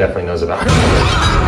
definitely knows about.